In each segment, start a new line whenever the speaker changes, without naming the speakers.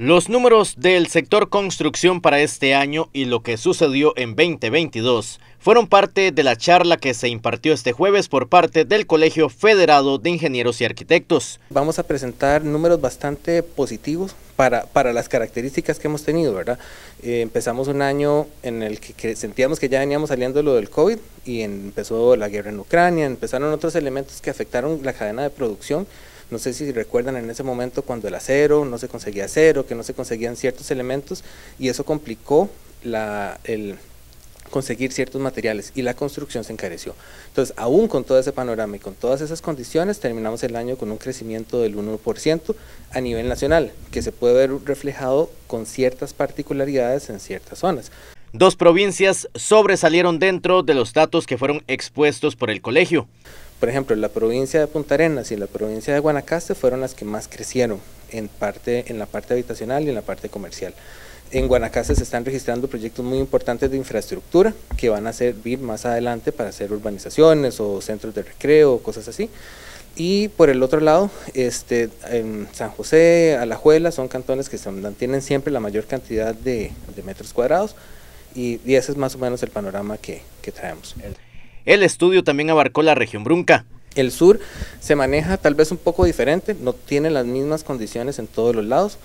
Los números del sector construcción para este año y lo que sucedió en 2022 fueron parte de la charla que se impartió este jueves por parte del Colegio Federado de Ingenieros y Arquitectos.
Vamos a presentar números bastante positivos para, para las características que hemos tenido, ¿verdad? Eh, empezamos un año en el que, sentíamos que ya veníamos saliendo lo del COVID y empezó la guerra en Ucrania, empezaron otros elementos que afectaron la cadena de producción no sé si recuerdan en ese momento cuando el acero no se conseguía acero, que no se conseguían ciertos elementos y eso complicó la, el conseguir ciertos materiales y la construcción se encareció. Entonces, aún con todo ese panorama y con todas esas condiciones, terminamos el año con un crecimiento del 1% a nivel nacional, que se puede ver reflejado con ciertas particularidades en ciertas zonas.
Dos provincias sobresalieron dentro de los datos que fueron expuestos por el colegio.
Por ejemplo, la provincia de Punta Arenas y la provincia de Guanacaste fueron las que más crecieron en, parte, en la parte habitacional y en la parte comercial. En Guanacaste se están registrando proyectos muy importantes de infraestructura que van a servir más adelante para hacer urbanizaciones o centros de recreo o cosas así. Y por el otro lado, este, San José, Alajuela son cantones que se siempre la mayor cantidad de, metros cuadrados y, ese es más o menos el panorama que traemos.
El estudio también abarcó la región Brunca.
El sur se maneja tal vez un poco diferente, no tiene las mismas condiciones en todos los lados.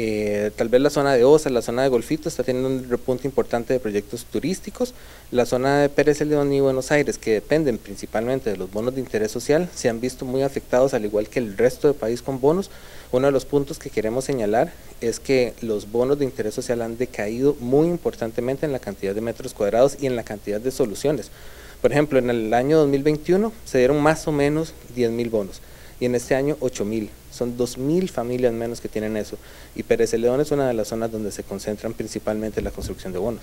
Eh, tal vez la zona de Osa, la zona de Golfito está teniendo un repunte importante de proyectos turísticos. La zona de Pérez León y Buenos Aires, que dependen principalmente de los bonos de interés social, se han visto muy afectados al igual que el resto del país con bonos. Uno de los puntos que queremos señalar es que los bonos de interés social han decaído muy importantemente en la cantidad de metros cuadrados y en la cantidad de soluciones. Por ejemplo, en el año 2021 se dieron más o menos 10 mil bonos y en este año 8 mil. Son 2 mil familias menos que tienen eso. Y Pérez León es una de las zonas donde se concentran principalmente la construcción de bonos.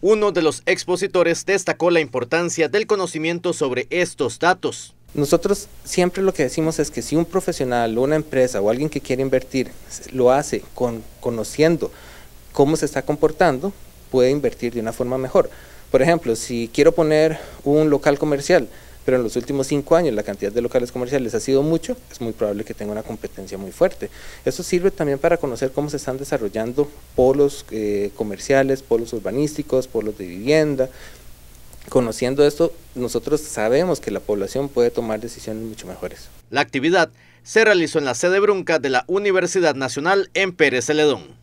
Uno de los expositores destacó la importancia del conocimiento sobre estos datos.
Nosotros siempre lo que decimos es que si un profesional, una empresa o alguien que quiere invertir lo hace con, conociendo cómo se está comportando, puede invertir de una forma mejor. Por ejemplo, si quiero poner un local comercial, pero en los últimos cinco años la cantidad de locales comerciales ha sido mucho, es muy probable que tenga una competencia muy fuerte. Eso sirve también para conocer cómo se están desarrollando polos eh, comerciales, polos urbanísticos, polos de vivienda. Conociendo esto, nosotros sabemos que la población puede tomar decisiones mucho mejores.
La actividad se realizó en la sede Brunca de la Universidad Nacional en Pérez Celedón.